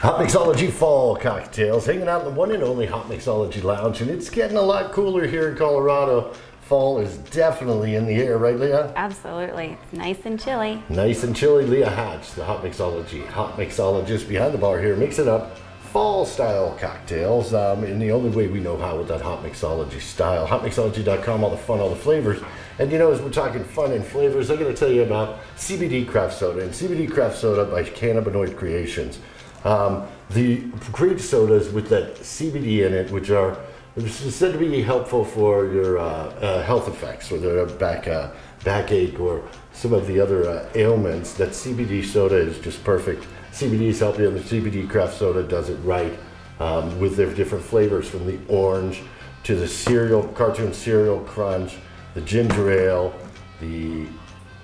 Hot Mixology Fall Cocktails, hanging out in the one and only Hot Mixology Lounge, and it's getting a lot cooler here in Colorado. Fall is definitely in the air, right, Lea? Absolutely. It's nice and chilly. Nice and chilly. Lea Hatch, the Hot Mixology, hot mixologist behind the bar here, mixing up fall style cocktails um, in the only way we know how with that hot mixology style. Hotmixology.com, all the fun, all the flavors. And you know, as we're talking fun and flavors, I'm going to tell you about CBD Craft Soda and CBD Craft Soda by Cannabinoid Creations. Um, the great sodas with that CBD in it, which are said to be helpful for your uh, uh, health effects, whether back uh, backache or some of the other uh, ailments. That CBD soda is just perfect. CBD is helping, and the CBD craft soda does it right um, with their different flavors, from the orange to the cereal, cartoon cereal crunch, the ginger ale, the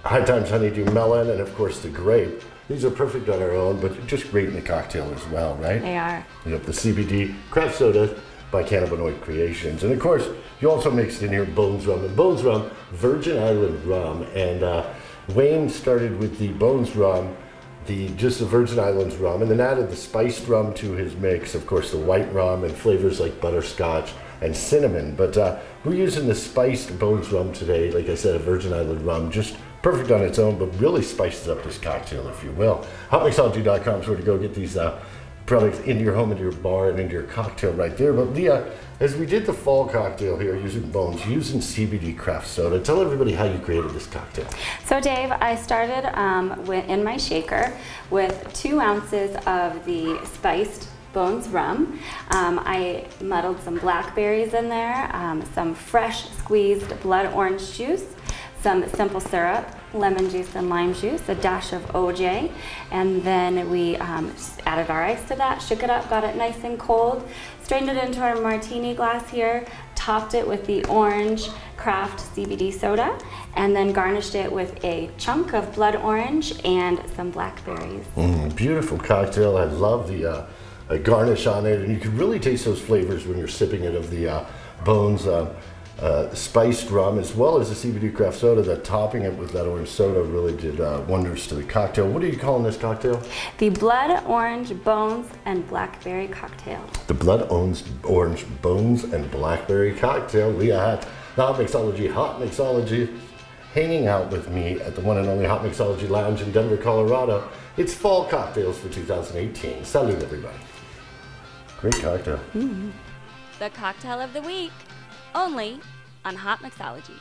High Times Honeydew Melon, and of course the grape. These are perfect on their own, but just great in a cocktail as well, right? They are. You have the CBD craft soda by Cannabinoid Creations. And of course, you also mixed in here Bones Rum. And Bones Rum, Virgin Island rum. And uh, Wayne started with the Bones Rum, the just the Virgin Islands rum, and then added the spiced rum to his mix. Of course, the white rum and flavors like butterscotch and cinnamon. But uh, we're using the spiced Bones rum today. Like I said, a Virgin Island rum, just perfect on its own, but really spices up this cocktail, if you will. Hotmixology.com is where to go get these uh, products into your home, into your bar, and into your cocktail right there. But Lea, as we did the fall cocktail here using bones, using CBD craft soda, tell everybody how you created this cocktail. So Dave, I started um, in my shaker with two ounces of the spiced Bones rum. Um, I muddled some blackberries in there, um, some fresh squeezed blood orange juice, some simple syrup, lemon juice and lime juice, a dash of OJ, and then we um, added our ice to that, shook it up, got it nice and cold, strained it into our martini glass here, topped it with the orange craft CBD soda, and then garnished it with a chunk of blood orange and some blackberries. Mm, beautiful cocktail. I love the uh, garnish on it, and you can really taste those flavors when you're sipping it of the uh, bones. Uh, uh, spiced rum as well as the CBD craft soda. That topping it with that orange soda really did uh, wonders to the cocktail. What are you calling this cocktail? The blood orange bones and blackberry cocktail. The blood orange, orange bones and blackberry cocktail. Lea Hat, Hot Mixology, Hot Mixology, hanging out with me at the one and only Hot Mixology Lounge in Denver, Colorado. It's fall cocktails for 2018. Salute, everybody. Great cocktail. Mm -hmm. The cocktail of the week only on Hot Mixology.